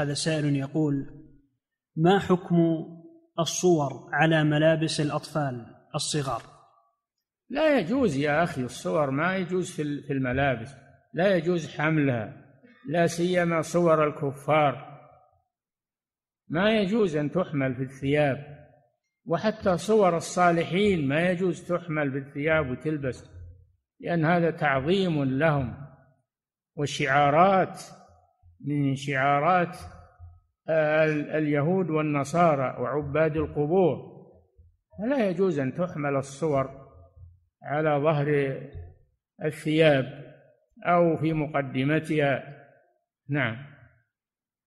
هذا سائل يقول ما حكم الصور على ملابس الأطفال الصغار؟ لا يجوز يا أخي الصور ما يجوز في الملابس لا يجوز حملها لا سيما صور الكفار. ما يجوز أن تحمل في الثياب وحتى صور الصالحين ما يجوز تحمل بالثياب وتلبس لأن هذا تعظيم لهم وشعارات. من شعارات اليهود والنصارى وعباد القبور. فلا يجوز أن تحمل الصور على ظهر الثياب أو في مقدمتها. نعم.